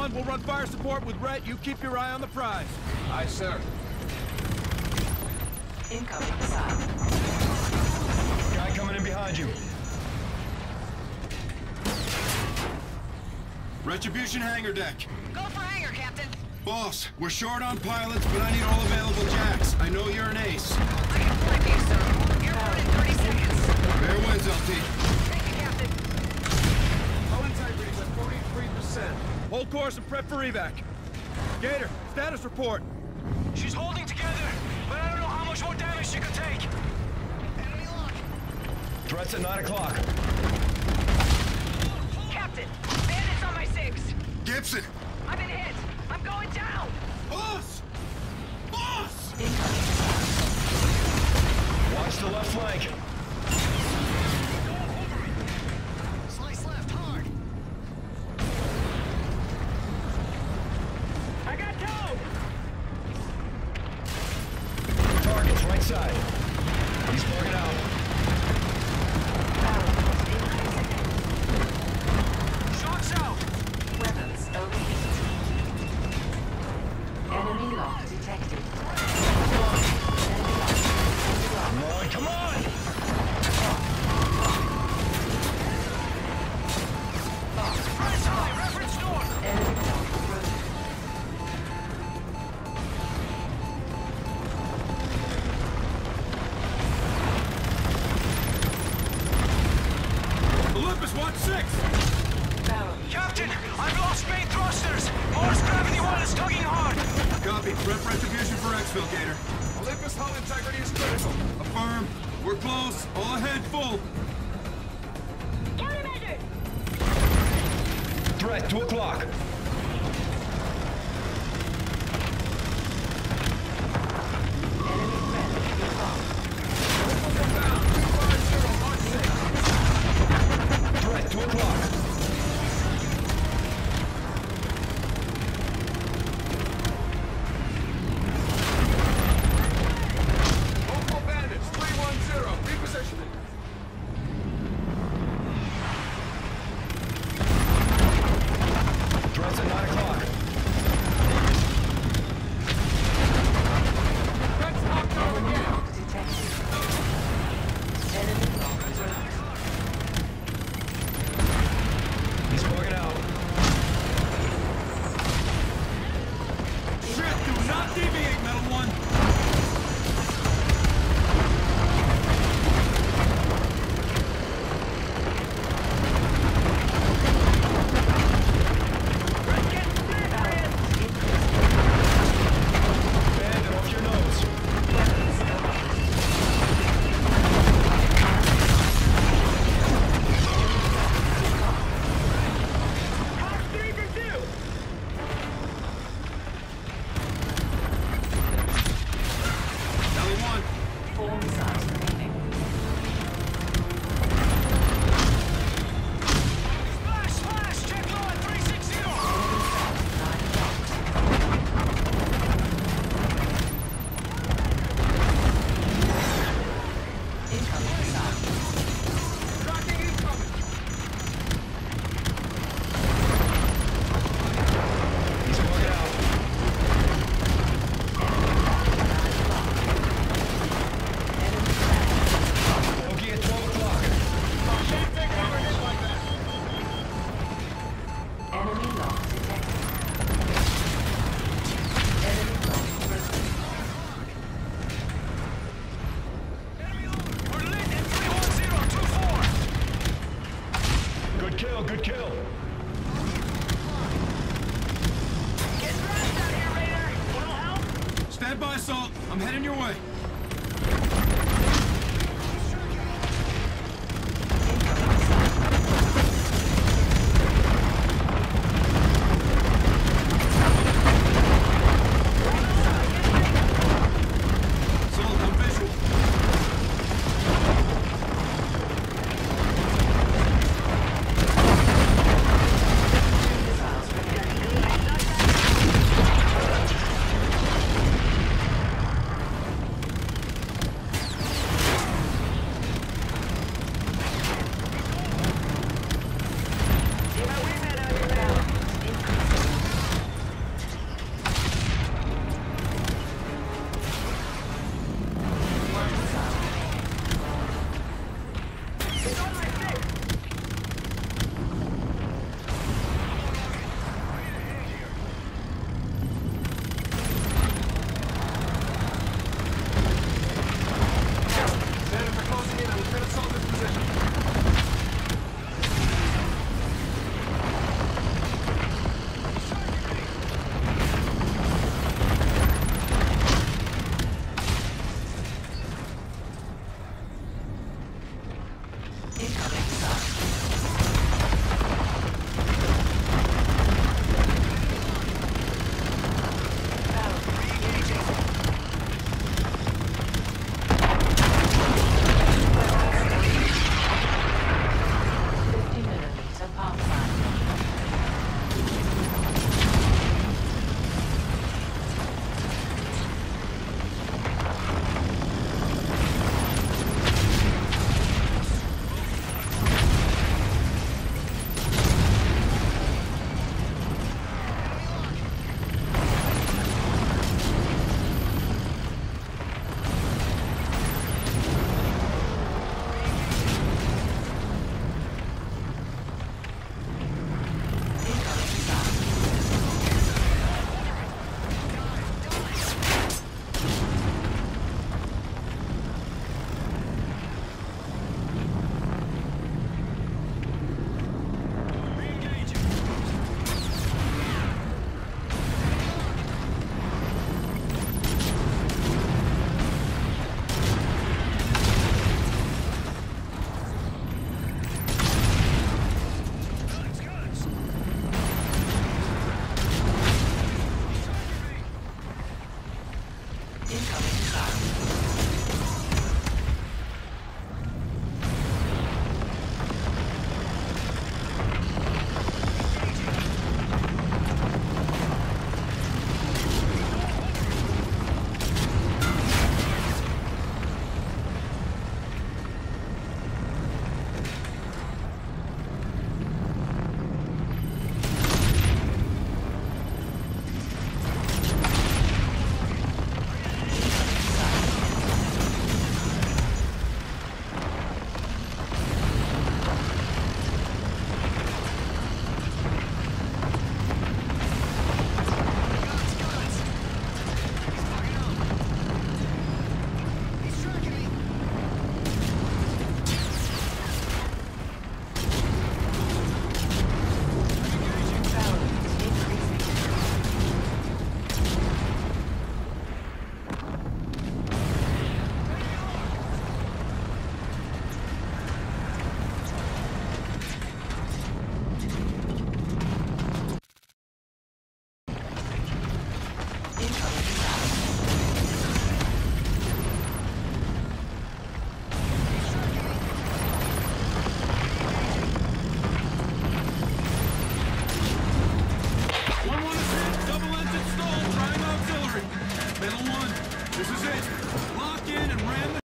1, we'll run fire support with Rhett. You keep your eye on the prize. Aye, sir. Incoming missile. Guy coming in behind you. Retribution hangar deck. Go for hangar, Captain. Boss, we're short on pilots, but I need all available jacks. I know you're an ace. Course and prep for evac. Gator, status report. She's holding together, but I don't know how much more damage she could take. Enemy lock. Threats at 9 o'clock. Copy. Prep retribution for exfil, Gator. Olympus hull integrity is critical. Affirm. We're close. All ahead, full. Countermeasures. Threat, 2 o'clock. By, Salt. I'm heading your way. Incoming